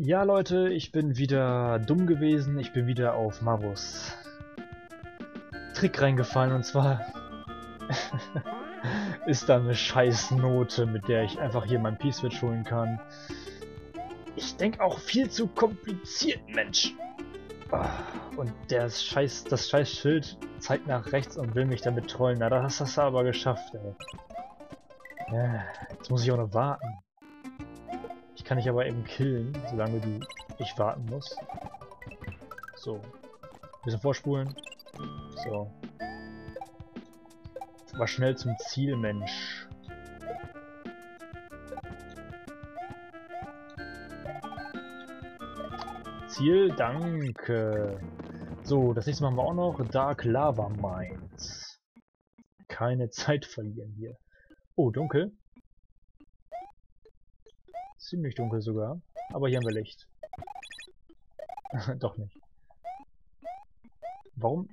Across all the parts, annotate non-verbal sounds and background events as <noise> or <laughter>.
Ja Leute, ich bin wieder dumm gewesen, ich bin wieder auf Marus Trick reingefallen und zwar <laughs> ist da eine Scheißnote, mit der ich einfach hier mein P-Switch holen kann. Ich denke auch viel zu kompliziert, Mensch. Ah, und der Scheiß, das scheiß zeigt nach rechts und will mich damit trollen. Na, das hast du aber geschafft, ey. Jetzt muss ich auch noch warten kann ich aber eben killen, solange die ich warten muss. So. Ein bisschen vorspulen. So. War schnell zum Ziel, Mensch. Ziel, danke. So, das nächste machen wir auch noch. Dark Lava Mines. Keine Zeit verlieren hier. Oh, dunkel. Ziemlich dunkel sogar. Aber hier haben wir Licht. <laughs> Doch nicht. Warum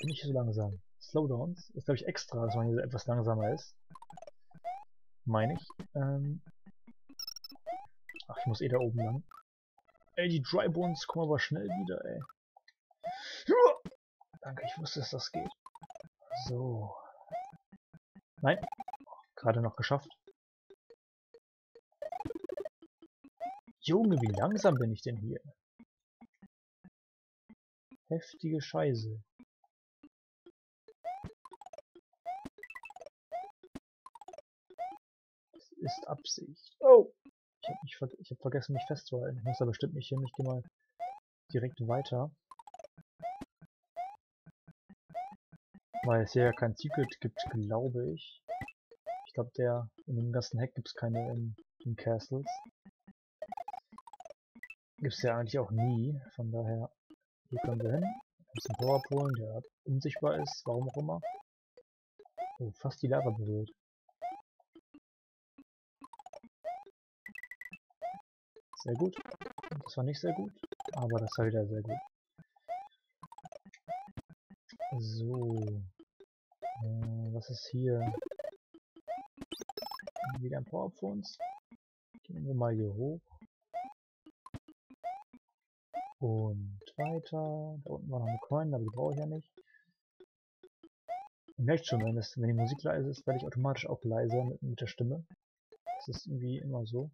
bin ich so langsam? Slowdowns ist, glaube ich, extra, dass man hier etwas langsamer ist. Meine ich. Ähm Ach, ich muss eh da oben lang. Ey, die Dry Bones kommen aber schnell wieder, ey. <laughs> Danke, ich wusste, dass das geht. So. Nein. Gerade noch geschafft. Junge, wie langsam bin ich denn hier? Heftige Scheiße. Das ist Absicht. Oh! Ich habe ver hab vergessen, mich festzuhalten. Ich muss da bestimmt nicht hin. Ich gehe mal direkt weiter. Weil es hier ja kein Secret gibt, glaube ich. Ich glaube, der in dem ganzen Hack gibt es keine in, in Castles. Gibt es ja eigentlich auch nie, von daher hier können wir hin. Uns einen Power holen, der unsichtbar ist, warum auch immer. Oh, fast die Lava berührt. Sehr gut. Das war nicht sehr gut, aber das war wieder sehr gut. So. Äh, was ist hier? Wieder ein Power für uns. Gehen wir mal hier hoch. Und weiter. Da unten war noch eine Coin, aber die brauche ich ja nicht. Ihr merkt schon, wenn, das, wenn die Musik leise ist, werde ich automatisch auch leiser mit, mit der Stimme. Das ist irgendwie immer so.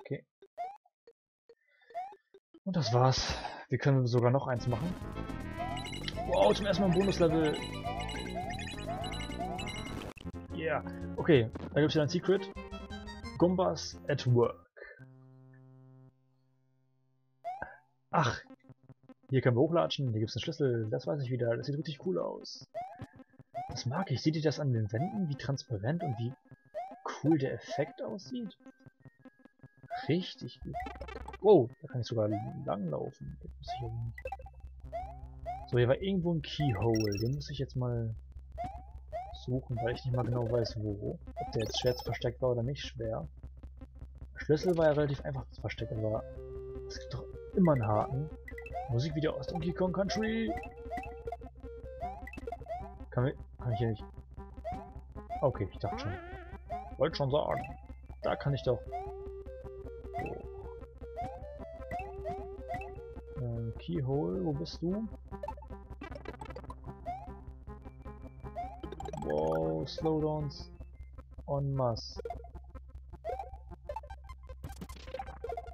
Okay. Und das war's. Wir können sogar noch eins machen. Wow, zum ersten Mal ein Bonuslevel. Yeah. Okay, da gibt es ja ein Secret. Gumbas at Work. Ach, hier können wir hochlatschen, hier gibt es einen Schlüssel, das weiß ich wieder, das sieht richtig cool aus. Das mag ich, seht ihr das an den Wänden, wie transparent und wie cool der Effekt aussieht? Richtig gut. Wow, da kann ich sogar langlaufen. So, hier war irgendwo ein Keyhole, den muss ich jetzt mal suchen, weil ich nicht mal genau weiß, wo. Ob der jetzt schwer zu versteckt war oder nicht schwer. Schlüssel war ja relativ einfach zu verstecken, aber es gibt doch immer einen Haken. Musikvideo aus Donkey Kong Country. Kann, wir, kann ich hier nicht... Okay, ich dachte schon. Wollte schon sagen. Da kann ich doch... Oh. Ähm, Keyhole, wo bist du? Wow, Slowdowns en masse.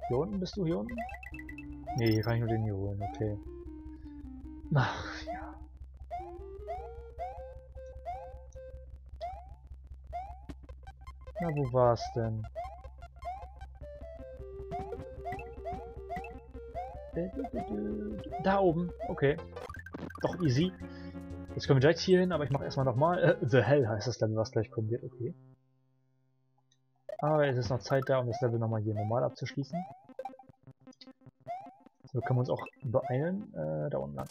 Hier unten bist du hier unten? Ne, hier kann ich nur den hier holen, okay. Ach, ja. Na, wo war's denn? Da oben, okay. Doch easy. Jetzt können wir direkt hier hin, aber ich mache erstmal nochmal. Äh, The Hell heißt das Level, was gleich kommen wird, okay. Aber es ist noch Zeit da, um das Level nochmal hier normal abzuschließen. So können wir uns auch beeilen, äh, da unten lang.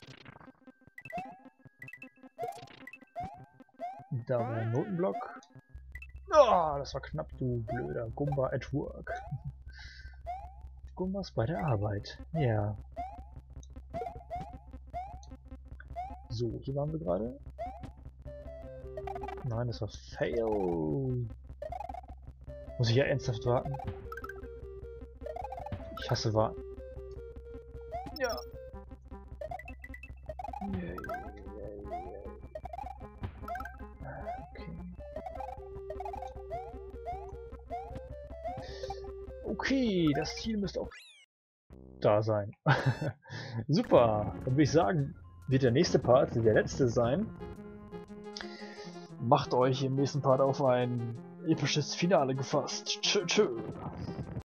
Da war ein Notenblock. Oh, das war knapp, du blöder Gumba at work. Gumbas bei der Arbeit. Ja. So, hier waren wir gerade. Nein, das war Fail. Muss ich ja ernsthaft warten? Ich hasse warten. Ja. Okay. Okay, das Ziel müsste auch da sein. <laughs> Super, dann würde ich sagen, wird der nächste Part der letzte sein. Macht euch im nächsten Part auf ein episches Finale gefasst. Tschö, tschö.